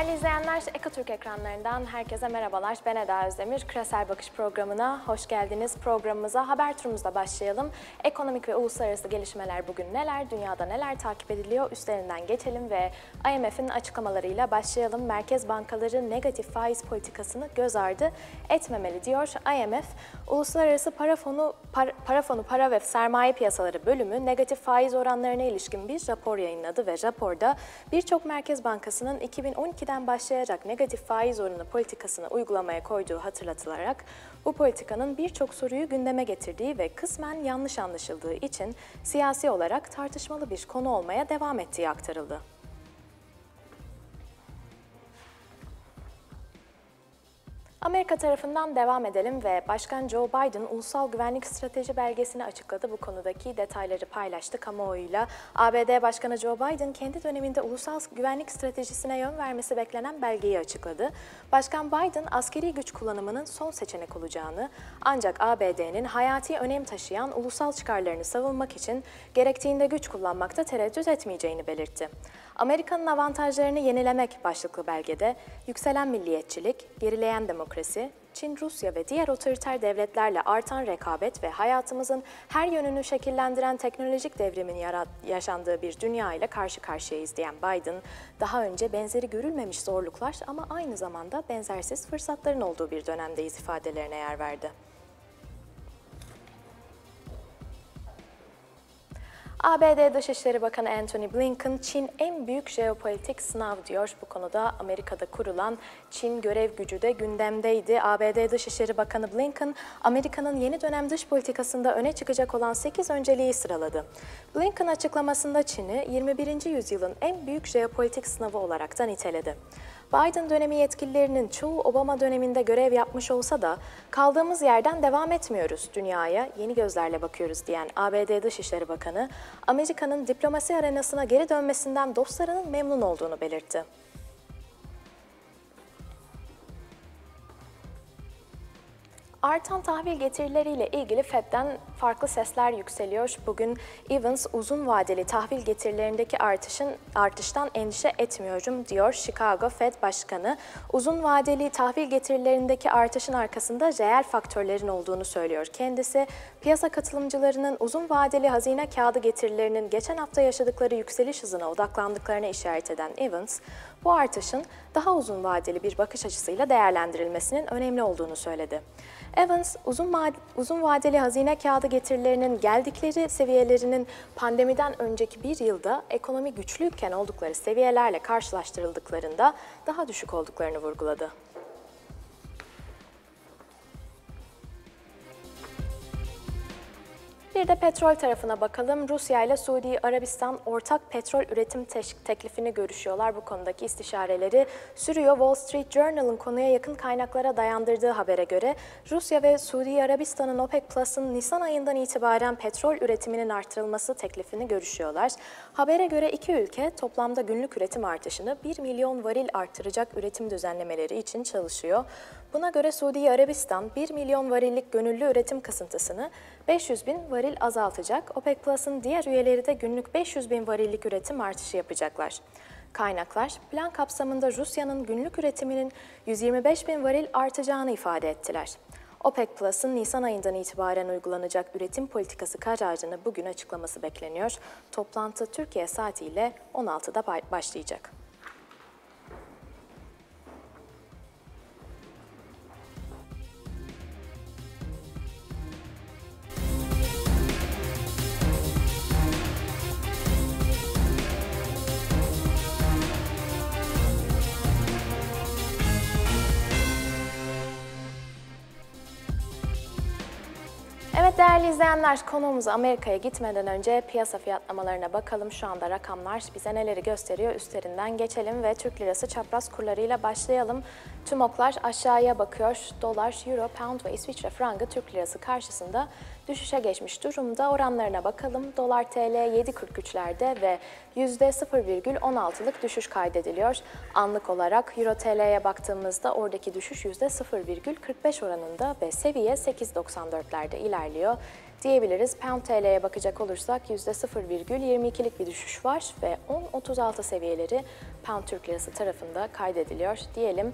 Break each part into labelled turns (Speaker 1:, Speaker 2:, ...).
Speaker 1: Değerli izleyenler, Ekotürk ekranlarından herkese merhabalar. Ben Eda Özdemir. Küresel Bakış programına hoş geldiniz. Programımıza haber turumuzda başlayalım. Ekonomik ve uluslararası gelişmeler bugün neler, dünyada neler takip ediliyor üstlerinden geçelim ve IMF'in açıklamalarıyla başlayalım. Merkez bankaları negatif faiz politikasını göz ardı etmemeli diyor. IMF, Uluslararası Para Fonu, Par, Para Fonu Para ve Sermaye Piyasaları bölümü negatif faiz oranlarına ilişkin bir rapor yayınladı ve raporda birçok merkez bankasının 2012'den başlayarak negatif faiz oranı politikasını uygulamaya koyduğu hatırlatılarak bu politikanın birçok soruyu gündeme getirdiği ve kısmen yanlış anlaşıldığı için siyasi olarak tartışmalı bir konu olmaya devam ettiği aktarıldı. Amerika tarafından devam edelim ve Başkan Joe Biden ulusal güvenlik strateji belgesini açıkladı. Bu konudaki detayları paylaştı kamuoyuyla. ABD Başkanı Joe Biden kendi döneminde ulusal güvenlik stratejisine yön vermesi beklenen belgeyi açıkladı. Başkan Biden askeri güç kullanımının son seçenek olacağını ancak ABD'nin hayati önem taşıyan ulusal çıkarlarını savunmak için gerektiğinde güç kullanmakta tereddüt etmeyeceğini belirtti. Amerika'nın avantajlarını yenilemek başlıklı belgede yükselen milliyetçilik, gerileyen demokrasi, Çin, Rusya ve diğer otoriter devletlerle artan rekabet ve hayatımızın her yönünü şekillendiren teknolojik devrimin yaşandığı bir dünya ile karşı karşıyayız diyen Biden, daha önce benzeri görülmemiş zorluklar ama aynı zamanda benzersiz fırsatların olduğu bir dönemdeyiz ifadelerine yer verdi. ABD Dışişleri Bakanı Antony Blinken, Çin en büyük jeopolitik sınav diyor. Bu konuda Amerika'da kurulan Çin görev gücü de gündemdeydi. ABD Dışişleri Bakanı Blinken, Amerika'nın yeni dönem dış politikasında öne çıkacak olan 8 önceliği sıraladı. Blinken açıklamasında Çin'i 21. yüzyılın en büyük jeopolitik sınavı olarak da niteledi. Biden dönemi yetkililerinin çoğu Obama döneminde görev yapmış olsa da kaldığımız yerden devam etmiyoruz, dünyaya yeni gözlerle bakıyoruz diyen ABD Dışişleri Bakanı, Amerika'nın diplomasi arenasına geri dönmesinden dostlarının memnun olduğunu belirtti. Artan tahvil getirileriyle ilgili Fed'den farklı sesler yükseliyor. Bugün Evans uzun vadeli tahvil getirilerindeki artışın artıştan endişe etmiyorum diyor Chicago Fed Başkanı. Uzun vadeli tahvil getirilerindeki artışın arkasında reel faktörlerin olduğunu söylüyor. Kendisi piyasa katılımcılarının uzun vadeli hazine kağıdı getirilerinin geçen hafta yaşadıkları yükseliş hızına odaklandıklarına işaret eden Evans, bu artışın daha uzun vadeli bir bakış açısıyla değerlendirilmesinin önemli olduğunu söyledi. Evans, uzun, uzun vadeli hazine kağıdı getirilerinin geldikleri seviyelerinin pandemiden önceki bir yılda ekonomi güçlüyken oldukları seviyelerle karşılaştırıldıklarında daha düşük olduklarını vurguladı. Bir de petrol tarafına bakalım. Rusya ile Suudi Arabistan ortak petrol üretim teklifini görüşüyorlar. Bu konudaki istişareleri sürüyor. Wall Street Journal'ın konuya yakın kaynaklara dayandırdığı habere göre Rusya ve Suudi Arabistan'ın OPEC Plus'ın Nisan ayından itibaren petrol üretiminin artırılması teklifini görüşüyorlar. Habere göre iki ülke toplamda günlük üretim artışını 1 milyon varil artıracak üretim düzenlemeleri için çalışıyor. Buna göre Suudi Arabistan 1 milyon varillik gönüllü üretim kasıntısını 500 bin varil azaltacak. OPEC Plus'ın diğer üyeleri de günlük 500 bin varillik üretim artışı yapacaklar. Kaynaklar plan kapsamında Rusya'nın günlük üretiminin 125 bin varil artacağını ifade ettiler. OPEC Plus'ın Nisan ayından itibaren uygulanacak üretim politikası kararını bugün açıklaması bekleniyor. Toplantı Türkiye saatiyle 16'da başlayacak. İzleyenler konuğumuz Amerika'ya gitmeden önce piyasa fiyatlamalarına bakalım. Şu anda rakamlar bize neleri gösteriyor üstlerinden geçelim ve Türk Lirası çapraz kurlarıyla başlayalım. Tüm oklar aşağıya bakıyor. Dolar, Euro, Pound ve İsviçre frangı Türk Lirası karşısında düşüşe geçmiş durumda. Oranlarına bakalım. Dolar TL 7.43'lerde ve %0,16'lık düşüş kaydediliyor. Anlık olarak Euro TL'ye baktığımızda oradaki düşüş %0,45 oranında ve seviye 8.94'lerde ilerliyor. diyebiliriz. Pound TL'ye bakacak olursak %0,22'lik bir düşüş var ve 10.36 seviyeleri Pound Türk Lirası tarafında kaydediliyor diyelim.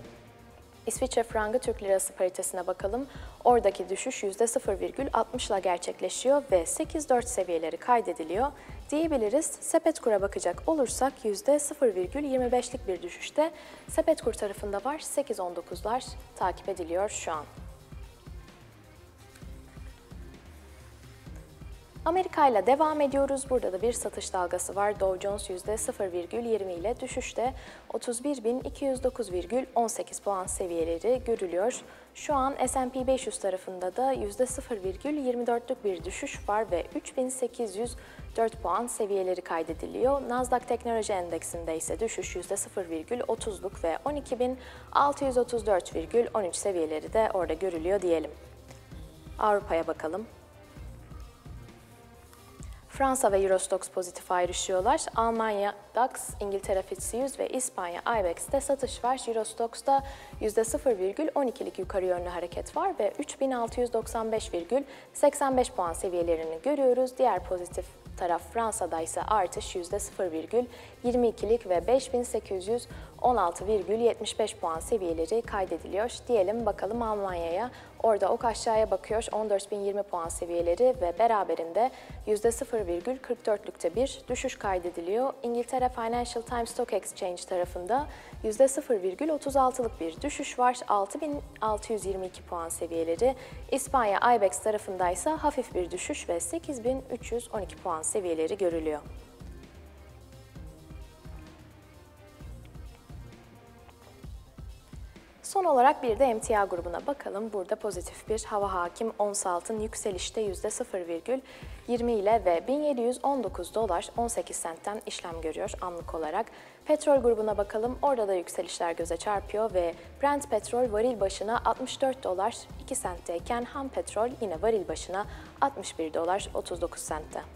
Speaker 1: İsviçre frangı Türk lirası paritesine bakalım. Oradaki düşüş %0,60 ile gerçekleşiyor ve 8.4 seviyeleri kaydediliyor. Diyebiliriz sepet kura bakacak olursak %0,25'lik bir düşüşte sepet kur tarafında var 8.19'lar takip ediliyor şu an. Amerika ile devam ediyoruz. Burada da bir satış dalgası var. Dow Jones %0,20 ile düşüşte 31.209,18 puan seviyeleri görülüyor. Şu an S&P 500 tarafında da %0,24'lük bir düşüş var ve 3804 puan seviyeleri kaydediliyor. Nasdaq Teknoloji Endeksinde ise düşüş %0,30'luk ve 12.634,13 seviyeleri de orada görülüyor diyelim. Avrupa'ya bakalım. Fransa ve Eurostox pozitif ayrışıyorlar. Almanya DAX, İngiltere FTSE 100 ve İspanya IBEX'te satış var. Eurostox'ta %0,12'lik yukarı yönlü hareket var ve 3695,85 puan seviyelerini görüyoruz. Diğer pozitif taraf Fransa'da ise artış %0,22'lik ve 5816,75 puan seviyeleri kaydediliyor. Diyelim bakalım Almanya'ya. Orada ok aşağıya bakıyor 14.020 puan seviyeleri ve beraberinde %0,44'lükte bir düşüş kaydediliyor. İngiltere Financial Times Stock Exchange tarafında %0,36'lık bir düşüş var 6.622 puan seviyeleri. İspanya IBEX tarafında ise hafif bir düşüş ve 8.312 puan seviyeleri görülüyor. Son olarak bir de emtia grubuna bakalım. Burada pozitif bir hava hakim ons altın yükselişte %0,20 ile ve 1719 dolar 18 sentten işlem görüyor anlık olarak. Petrol grubuna bakalım. Orada da yükselişler göze çarpıyor ve Brent petrol varil başına 64 dolar 2 sentteyken ham petrol yine varil başına 61 dolar 39 sentte.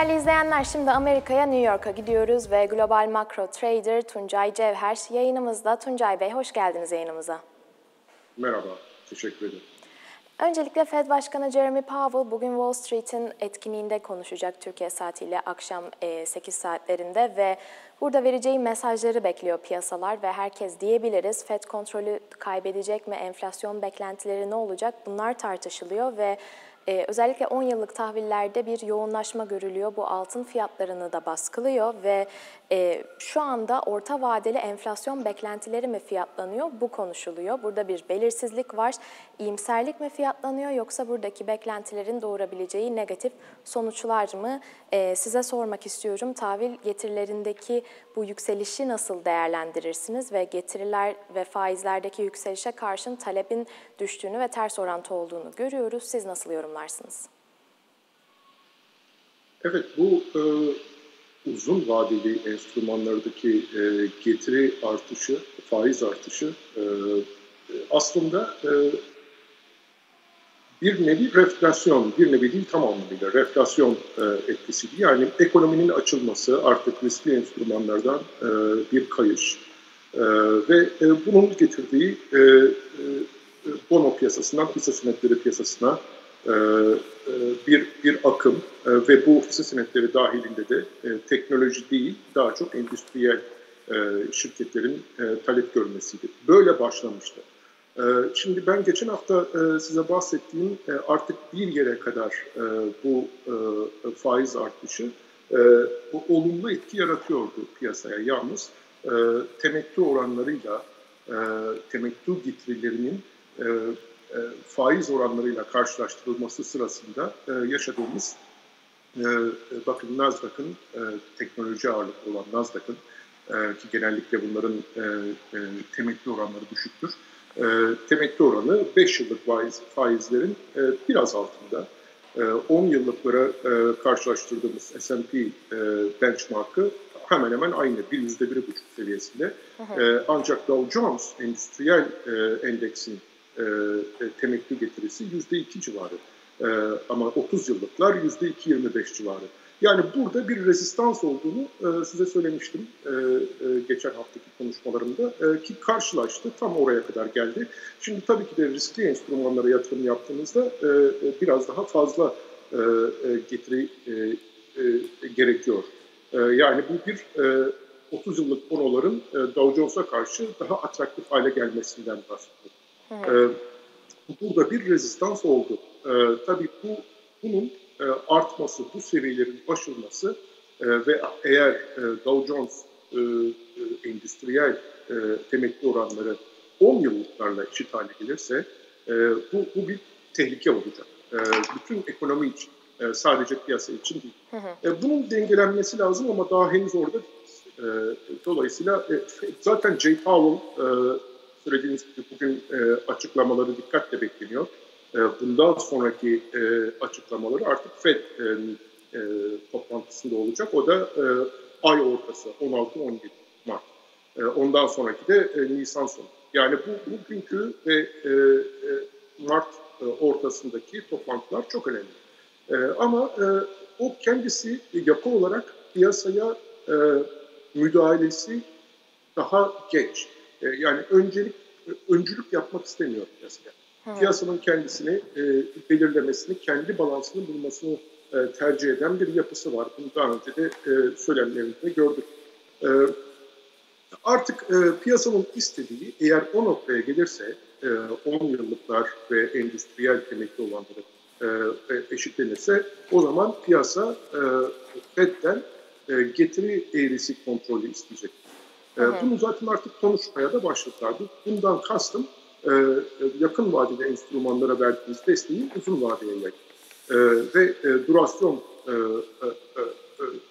Speaker 1: Değerli izleyenler şimdi Amerika'ya New York'a gidiyoruz ve global makro trader Tuncay Cevher yayınımızda. Tuncay Bey hoş geldiniz yayınımıza.
Speaker 2: Merhaba, teşekkür ederim.
Speaker 1: Öncelikle Fed Başkanı Jeremy Powell bugün Wall Street'in etkinliğinde konuşacak Türkiye saatiyle akşam 8 saatlerinde ve burada vereceği mesajları bekliyor piyasalar ve herkes diyebiliriz Fed kontrolü kaybedecek mi, enflasyon beklentileri ne olacak bunlar tartışılıyor ve ee, özellikle 10 yıllık tahvillerde bir yoğunlaşma görülüyor. Bu altın fiyatlarını da baskılıyor ve e, şu anda orta vadeli enflasyon beklentileri mi fiyatlanıyor? Bu konuşuluyor. Burada bir belirsizlik var. İyimserlik mi fiyatlanıyor yoksa buradaki beklentilerin doğurabileceği negatif sonuçlar mı? E, size sormak istiyorum. Tahvil getirilerindeki bu yükselişi nasıl değerlendirirsiniz ve getiriler ve faizlerdeki yükselişe karşın talebin düştüğünü ve ters orantı olduğunu görüyoruz. Siz nasıl yorumlarsınız?
Speaker 2: Evet, bu e, uzun vadeli enstrümanlardaki e, getiri artışı, faiz artışı e, aslında e, bir nevi reflasyon, bir nevi değil tam anlamıyla reflasyon e, etkisiydi. Yani ekonominin açılması artık riskli enstrümanlardan e, bir kayış e, ve e, bunun getirdiği e, e, bono piyasasından hisse senetleri piyasasına bir bir akım e, ve bu hisse senetleri dahilinde de teknoloji değil daha çok endüstriyel şirketlerin talep görmesiydi. Böyle başlamıştı. Şimdi ben geçen hafta size bahsettiğim artık bir yere kadar bu faiz artışı olumlu etki yaratıyordu piyasaya. Yalnız temettü oranlarıyla temettü getirilerinin e, faiz oranlarıyla karşılaştırılması sırasında e, yaşadığımız e, bakın Nasdaq'ın teknoloji ağırlıklı olan Nasdaq'ın ki genellikle bunların temettü oranları düşüktür. Temettü oranı 5 yıllık faiz, faizlerin biraz altında. 10 yıllıklara karşılaştırdığımız S&P benchmark'ı hemen hemen aynı bir yüzde bir buçuk seviyesinde. E, ancak Dow Jones endüstriyel e, endeksin e, temettü getirisi yüzde iki civarı. E, ama 30 yıllıklar yüzde iki yirmi beş civarı. Yani burada bir rezistans olduğunu e, size söylemiştim e, e, geçen haftaki konuşmalarımda e, ki karşılaştı tam oraya kadar geldi. Şimdi tabii ki de riskli enstrümanlara yatırım yaptığınızda e, e, biraz daha fazla e, e, getiri e, e, gerekiyor. E, yani bu bir e, 30 yıllık bonoların e, Dow Jones'a karşı daha atraktif hale gelmesinden bahsediyorum. E, burada bir rezistans oldu. E, tabii bu bunun e, artması, bu seviyelerin aşılması e, ve eğer e, Dow Jones endüstriyel e, temettü oranları 10 yıllıklarla eşit hale gelirse bu, bu bir tehlike olacak. Bütün ekonomi için, sadece piyasa için değil. Hı hı. E, bunun dengelenmesi lazım ama daha henüz orada değiliz. E, dolayısıyla zaten Jay Powell gibi bugün e, açıklamaları dikkatle bekleniyor. E, bundan sonraki e, açıklamaları artık FED e, e, toplantısında olacak. O da e, ay ortası 16-17 Mart. E, ondan sonraki de e, Nisan sonu. Yani bu bugünkü ve e, e, Mart e, ortasındaki toplantılar çok önemli. E, ama e, o kendisi yapı olarak piyasaya e, müdahalesi daha geç. E, yani öncelik öncülük yapmak istemiyor piyasaya. Hmm. Piyasanın kendisini e, belirlemesini, kendi balansını bulmasını e, tercih eden bir yapısı var. Bunu daha önce de e, söylemlerimizde gördük. E, artık e, piyasanın istediği eğer o noktaya gelirse e, 10 yıllıklar ve endüstriyel temekli olanları e, e, eşitlenirse o zaman piyasa e, FED'den e, getiri eğrisi kontrolü isteyecek. E, bunu zaten artık konuşmaya da başladılar. Bundan kastım e, yakın vadeli enstrümanlara verdiğimiz desteği uzun vadeye yayın. E, ve e, durasyon e, e, e,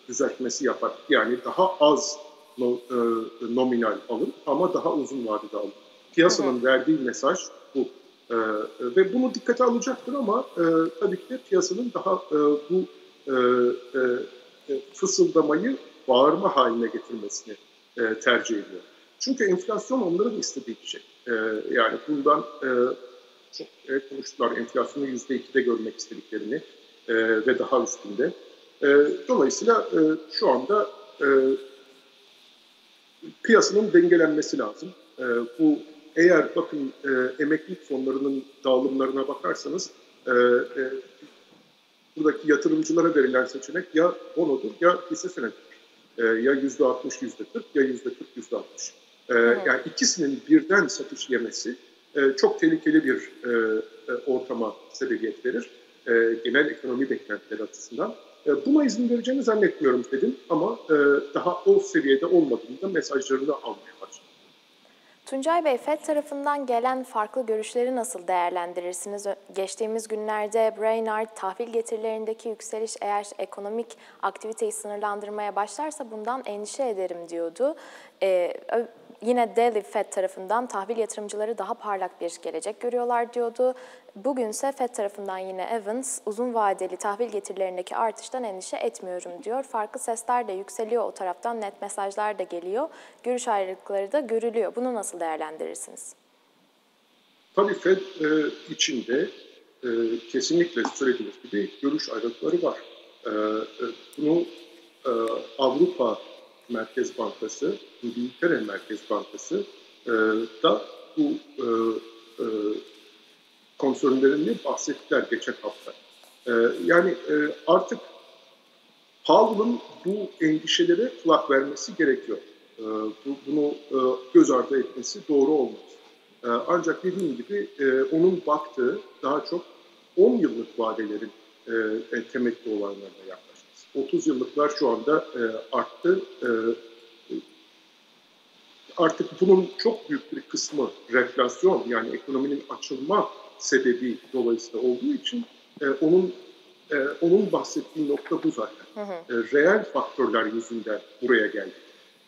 Speaker 2: düzeltmesi yapar. Yani daha az no, e, nominal alın ama daha uzun vadede alın. Piyasanın verdiği mesaj bu. E, ve bunu dikkate alacaktır ama e, tabii ki de piyasanın daha e, bu e, e, fısıldamayı bağırma haline getirmesini e, tercih ediyor. Çünkü enflasyon onların istediği bir şey. E, yani bundan e, çok e, konuştular enflasyonu yüzde ikide görmek istediklerini e, ve daha üstünde. E, dolayısıyla e, şu anda e, piyasanın dengelenmesi lazım. E, bu eğer bakın e, emeklilik fonlarının dağılımlarına bakarsanız e, e, buradaki yatırımcılara verilen seçenek ya bonodur ya hisse senedidir. E, ya yüzde altmış, yüzde kırk ya yüzde kırk, yüzde altmış. E, yani ikisinin birden satış yemesi e, çok tehlikeli bir e, ortama sebebiyet verir. E, genel ekonomi beklentileri açısından. E, buna izin vereceğini zannetmiyorum dedim ama e, daha o seviyede olmadığında mesajlarını almaya başladım.
Speaker 1: Tuncay Bey, FED tarafından gelen farklı görüşleri nasıl değerlendirirsiniz? Geçtiğimiz günlerde Brainard tahvil getirilerindeki yükseliş eğer ekonomik aktiviteyi sınırlandırmaya başlarsa bundan endişe ederim diyordu. Ee, yine Daily Fed tarafından tahvil yatırımcıları daha parlak bir gelecek görüyorlar diyordu. Bugünse Fed tarafından yine Evans uzun vadeli tahvil getirilerindeki artıştan endişe etmiyorum diyor. Farklı sesler de yükseliyor o taraftan net mesajlar da geliyor. Görüş ayrılıkları da görülüyor. Bunu nasıl değerlendirirsiniz?
Speaker 2: Tabii Fed e, içinde e, kesinlikle söylediğiniz gibi görüş ayrılıkları var. E, e, bunu e, Avrupa Merkez Bankası, İngiltere Merkez Bankası e, da bu e, e, konsörlerini bahsettiler geçen hafta. E, yani e, artık Powell'ın bu endişelere kulak vermesi gerekiyor. E, bu, bunu e, göz ardı etmesi doğru olmaz. E, ancak dediğim gibi e, onun baktığı daha çok 10 yıllık vadelerin e, e, temelli olanlarına yaklaşıyor. 30 yıllıklar şu anda e, arttı. E, artık bunun çok büyük bir kısmı reflasyon yani ekonominin açılma sebebi dolayısıyla olduğu için e, onun e, onun bahsettiği nokta bu zaten. Hı hı. E, reel faktörler yüzünden buraya geldi.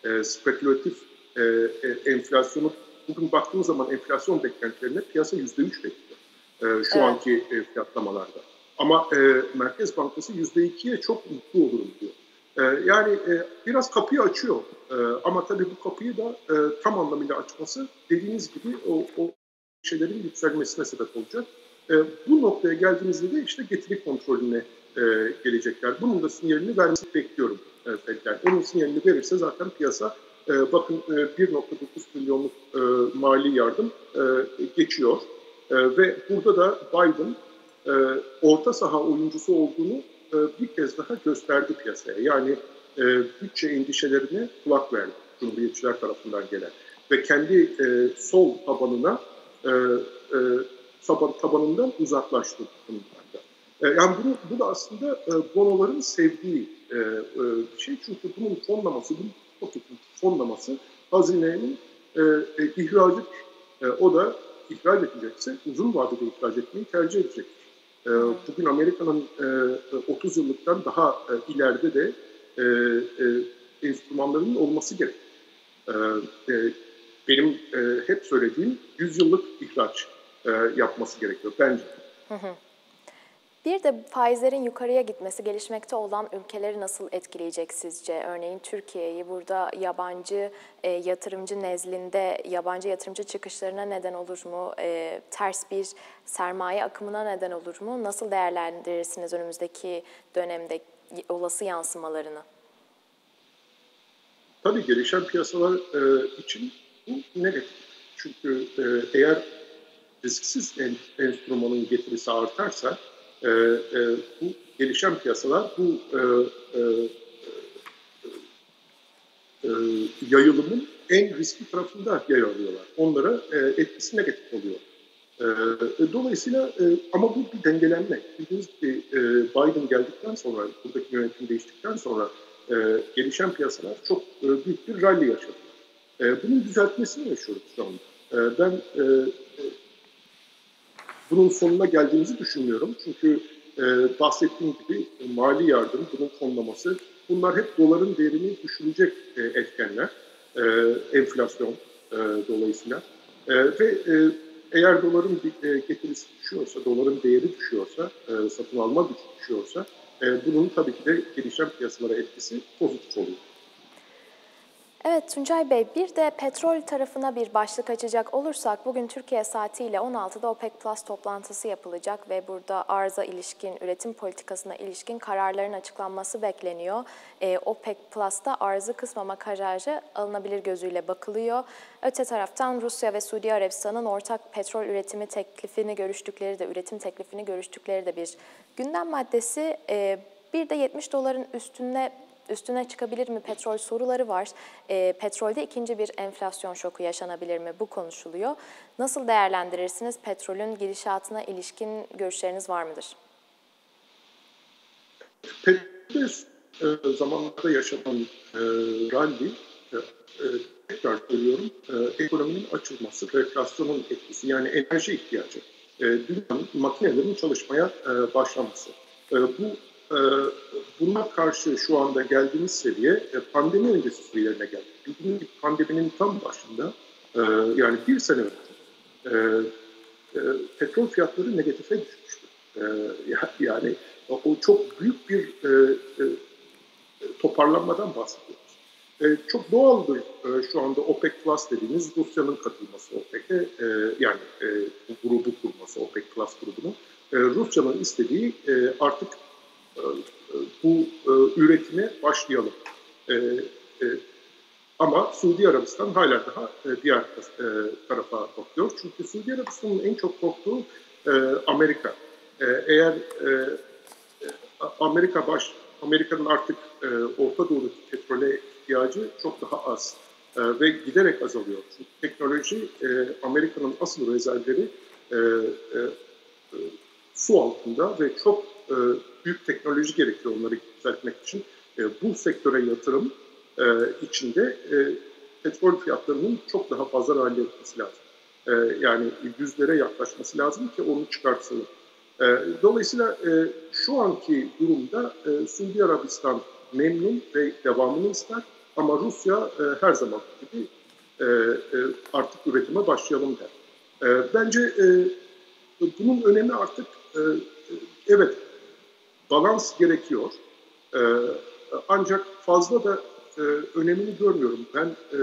Speaker 2: E, spekülatif e, e, enflasyonu bugün baktığımız zaman enflasyon beklentilerine piyasa yüzde üç bekliyor. E, şu evet. anki e, fiyatlamalarda. Ama e, Merkez Bankası yüzde ikiye çok mutlu olurum diyor. E, yani e, biraz kapıyı açıyor e, ama tabii bu kapıyı da e, tam anlamıyla açması dediğiniz gibi o, o şeylerin yükselmesine sebep olacak. E, bu noktaya geldiğimizde de işte getiri kontrolüne e, gelecekler. Bunun da sinyalini vermesini bekliyorum e. Onun sinyalini verirse zaten piyasa e, bakın e, 1.9 trilyonluk e, mali yardım e, geçiyor. E, ve burada da Biden e, orta saha oyuncusu olduğunu e, bir kez daha gösterdi piyasaya. Yani e, bütçe endişelerine kulak verdi Cumhuriyetçiler tarafından gelen. Ve kendi e, sol tabanına e, e, taban, tabanından uzaklaştı bunlarda. E, yani bunu, bu da aslında e, bonoların sevdiği e, e, şey. Çünkü bunun fonlaması, bunun paketin fonlaması hazinenin e, e, ihracıdır. E, o da ihraç edecekse uzun vadede ihraç etmeyi tercih edecektir. E, bugün Amerika'nın e, 30 yıllıktan daha e, ileride de e, e, enstrümanlarının olması gerek. E, e, benim e, hep söylediğim 100 yıllık ihraç e, yapması gerekiyor bence. Hı hı.
Speaker 1: Bir de faizlerin yukarıya gitmesi gelişmekte olan ülkeleri nasıl etkileyecek sizce? Örneğin Türkiye'yi burada yabancı e, yatırımcı nezdinde yabancı yatırımcı çıkışlarına neden olur mu? E, ters bir sermaye akımına neden olur mu? Nasıl değerlendirirsiniz önümüzdeki dönemde olası yansımalarını?
Speaker 2: Tabii gelişen piyasalar e, için bu negatif. Çünkü e, eğer risksiz en, enstrümanın getirisi artarsa e, e, bu gelişen piyasalar bu e, e, e, yayılımın en riskli tarafında yer alıyorlar. Onlara e, etkisi negatif oluyor. E, e, dolayısıyla e, ama bu bir dengelenme. Bildiğiniz gibi e, Biden geldikten sonra, buradaki yönetim değiştikten sonra e, gelişen piyasalar çok e, büyük bir rally yaşadı. E, bunun düzeltmesini yaşıyoruz şu anda. E, ben e, bunun sonuna geldiğimizi düşünmüyorum. Çünkü e, bahsettiğim gibi e, mali yardım, bunun fonlaması bunlar hep doların değerini düşürecek e, etkenler. E, enflasyon e, dolayısıyla. E, ve e, eğer doların e, getirisi düşüyorsa, doların değeri düşüyorsa, e, satın alma gücü düşüyorsa e, bunun tabii ki de gelişen piyasalara etkisi pozitif oluyor.
Speaker 1: Evet Tuncay Bey bir de petrol tarafına bir başlık açacak olursak bugün Türkiye saatiyle 16'da OPEC Plus toplantısı yapılacak ve burada arıza ilişkin, üretim politikasına ilişkin kararların açıklanması bekleniyor. Ee, OPEC Plus'ta arzı kısmama kararı alınabilir gözüyle bakılıyor. Öte taraftan Rusya ve Suudi Arabistan'ın ortak petrol üretimi teklifini görüştükleri de, üretim teklifini görüştükleri de bir gündem maddesi. Ee, bir de 70 doların üstünde üstüne çıkabilir mi petrol soruları var. E, petrolde ikinci bir enflasyon şoku yaşanabilir mi? Bu konuşuluyor. Nasıl değerlendirirsiniz? Petrolün gidişatına ilişkin görüşleriniz var mıdır?
Speaker 2: Petrol e, zamanlarda yaşanan e, rally, e, e, tekrar söylüyorum, e, ekonominin açılması, enflasyonun etkisi yani enerji ihtiyacı, e, dünyanın makinelerin çalışmaya e, başlaması. E, bu e, buna karşı şu anda geldiğimiz seviye e, pandemi öncesi seviyelerine geldi. Bildiğiniz gibi pandeminin tam başında e, yani bir sene önce petrol fiyatları negatife düşmüştü. Yani o çok büyük bir toparlanmadan bahsediyoruz. Çok doğaldır şu anda OPEC Plus dediğimiz Rusya'nın katılması OPEC'e yani grubu kurması OPEC Plus grubunu. Rusya'nın istediği artık bu e, üretime başlayalım. E, e, ama Suudi Arabistan hala daha diğer tarafa bakıyor. Çünkü Suudi Arabistan'ın en çok korktuğu Amerika. Eğer Amerika baş Amerika'nın artık Orta Doğu'daki petrole ihtiyacı çok daha az ve giderek azalıyor. Çünkü teknoloji Amerika'nın asıl rezervleri su altında ve çok büyük teknoloji gerekiyor onları düzeltmek için. E, bu sektöre yatırım e, içinde e, petrol fiyatlarının çok daha fazla rally etmesi lazım. E, yani yüzlere yaklaşması lazım ki onu çıkartsın. E, dolayısıyla e, şu anki durumda e, Suudi Arabistan memnun ve devamını ister ama Rusya e, her zaman gibi e, e, artık üretime başlayalım der. E, bence e, bunun önemi artık e, evet balans gerekiyor. E, ancak fazla da e, önemini görmüyorum. Ben e,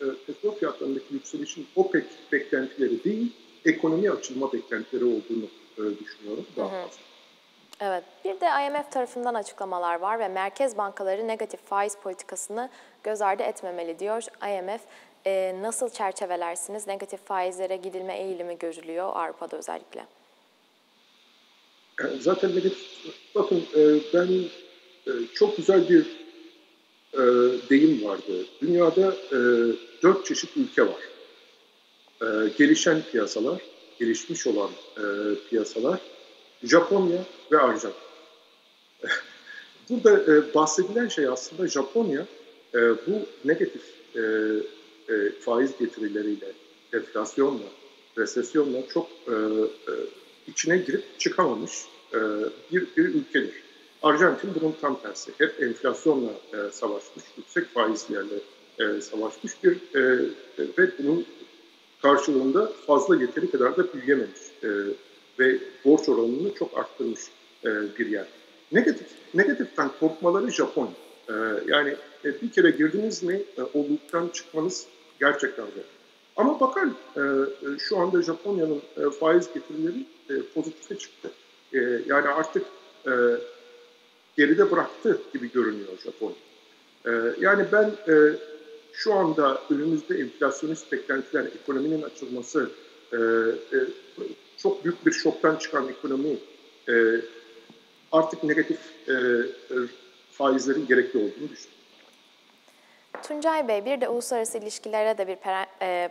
Speaker 2: e, petrol fiyatlarındaki yükselişin OPEC beklentileri değil, ekonomi açılma beklentileri olduğunu e, düşünüyorum daha fazla.
Speaker 1: Evet, bir de IMF tarafından açıklamalar var ve merkez bankaları negatif faiz politikasını göz ardı etmemeli diyor. IMF e, nasıl çerçevelersiniz? Negatif faizlere gidilme eğilimi görülüyor Avrupa'da özellikle.
Speaker 2: Zaten negatif, bakın e, ben e, çok güzel bir e, deyim vardı. Dünyada dört çeşit ülke var. Gelişen piyasalar, gelişmiş olan piyasalar, Japonya ve Arjantin. Burada bahsedilen şey aslında Japonya bu negatif faiz getirileriyle, enflasyonla, resesyonla çok içine girip çıkamamış e, bir, bir ülkedir. Arjantin bunun tam tersi. Hep enflasyonla e, savaşmış, yüksek faizlerle e, savaşmış bir e, ve bunun karşılığında fazla yeteri kadar da büyüyememiş e, ve borç oranını çok arttırmış e, bir yer. Negatif, negatiften korkmaları Japon. E, yani e, bir kere girdiniz mi e, o loop'tan çıkmanız gerçekten zor. Ama bakın e, e, şu anda Japonya'nın e, faiz getirileri e, pozitife çıktı. E, yani artık e, geride bıraktı gibi görünüyor Japonya. E, yani ben şu anda önümüzde enflasyonist beklentiler, ekonominin açılması, çok büyük bir şoktan çıkan ekonomi artık negatif faizlerin gerekli olduğunu düşünüyorum.
Speaker 1: Tuncay Bey, bir de uluslararası ilişkilere de bir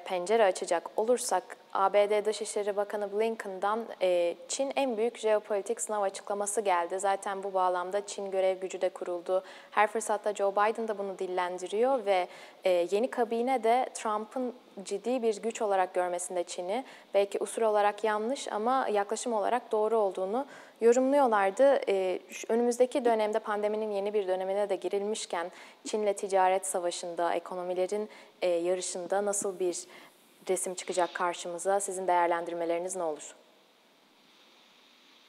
Speaker 1: pencere açacak olursak, ABD Dışişleri Bakanı Blinken'dan e, Çin en büyük jeopolitik sınav açıklaması geldi. Zaten bu bağlamda Çin görev gücü de kuruldu. Her fırsatta Joe Biden da bunu dillendiriyor ve e, yeni kabine de Trump'ın ciddi bir güç olarak görmesinde Çin'i, belki usul olarak yanlış ama yaklaşım olarak doğru olduğunu yorumluyorlardı. Ee, önümüzdeki dönemde pandeminin yeni bir dönemine de girilmişken Çin'le ticaret savaşında, ekonomilerin e, yarışında nasıl bir resim çıkacak karşımıza? Sizin değerlendirmeleriniz ne olur?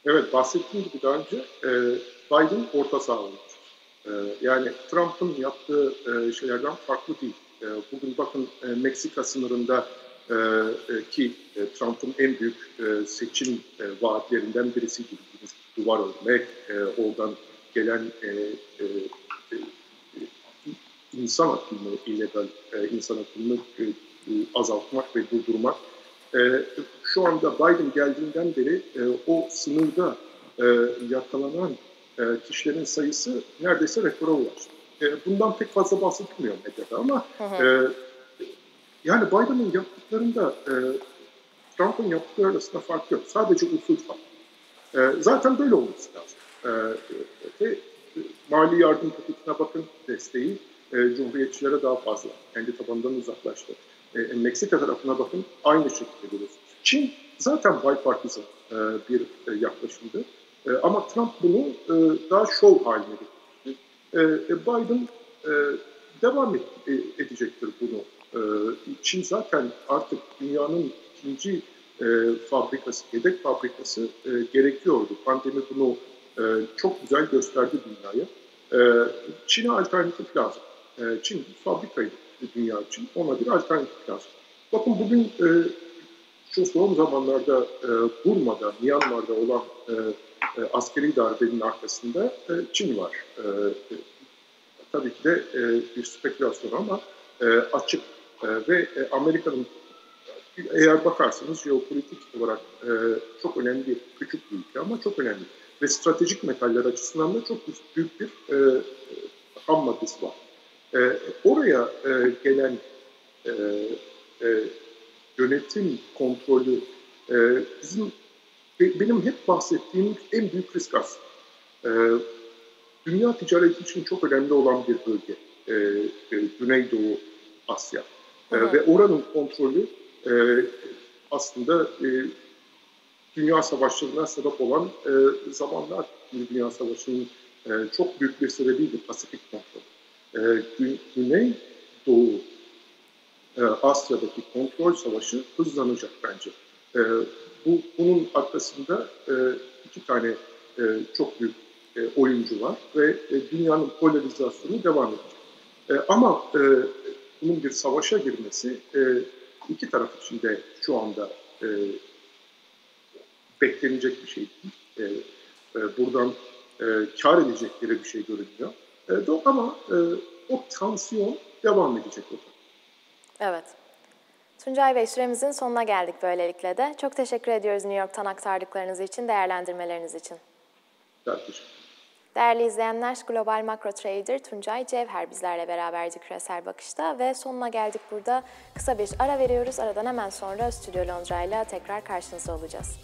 Speaker 2: Evet, bahsettiğim gibi daha önce e, Biden orta olmuş. E, yani Trump'ın yaptığı e, şeylerden farklı değil. E, bugün bakın e, Meksika sınırında e, e, ki e, Trump'ın en büyük e, seçim e, vaatlerinden birisi bildiğiniz duvar örmek, e, oradan gelen e, e, insan akımını, illegal e, insan akımını e, azaltmak ve durdurmak. E, şu anda Biden geldiğinden beri e, o sınırda e, yakalanan e, kişilerin sayısı neredeyse rekora ulaştı. E, bundan pek fazla bahsedilmiyor medyada ama. E, yani Biden'ın yaptıklarında e, Trump'ın yaptıkları arasında fark yok. Sadece usul fark. E, zaten böyle olması lazım. E, ve e, mali yardım paketine bakın desteği e, Cumhuriyetçilere daha fazla. Kendi tabanından uzaklaştı. E, Meksika tarafına bakın aynı şekilde görüyorsunuz. Çin zaten bipartisan e, bir e, yaklaşımdı. E, ama Trump bunu e, daha şov haline getirdi. E, e, Biden e, devam et, e, edecektir bunu ee, Çin zaten artık dünyanın ikinci e, fabrikası, yedek fabrikası e, gerekiyordu. Pandemi bunu e, çok güzel gösterdi dünyaya. E, Çin'e alternatif lazım. E, Çin fabrikaydı dünya için. Ona bir alternatif lazım. Bakın bugün e, şu son zamanlarda e, Burma'da, Myanmar'da olan e, e, askeri darbenin arkasında Çin var. Tabii ki de bir spekülasyon ama açık ve Amerika'nın eğer bakarsanız jeopolitik olarak e, çok önemli bir küçük bir ülke ama çok önemli. Ve stratejik metaller açısından da çok büyük bir e, ham maddesi var. E, oraya e, gelen e, e, yönetim kontrolü e, bizim benim hep bahsettiğim en büyük risk aslında. E, dünya ticareti için çok önemli olan bir bölge. E, e, Güneydoğu Asya. E, ve oranın kontrolü e, aslında e, dünya savaşlarına sebep olan e, zamanlar. Dünya Savaşı'nın e, çok büyük bir sebebiydi Pasifik kontrol. E, Güney Doğu e, Asya'daki kontrol savaşı hızlanacak bence. E, bu Bunun arkasında e, iki tane e, çok büyük e, oyuncu var ve e, dünyanın polarizasyonu devam edecek. E, ama e, bunun bir savaşa girmesi e, iki taraf için de şu anda e, beklenecek bir şey değil. E, e, buradan e, kar edecekleri bir şey görünüyor. E, do- ama e, o tansiyon devam edecek orada.
Speaker 1: Evet. Tuncay Bey süremizin sonuna geldik böylelikle de. Çok teşekkür ediyoruz New York'tan aktardıklarınız için, değerlendirmeleriniz için.
Speaker 2: Ben teşekkür ederim.
Speaker 1: Değerli izleyenler, Global Makro Trader Tuncay Cevher bizlerle beraberdi küresel bakışta ve sonuna geldik burada. Kısa bir ara veriyoruz. Aradan hemen sonra Stüdyo Londra ile tekrar karşınızda olacağız.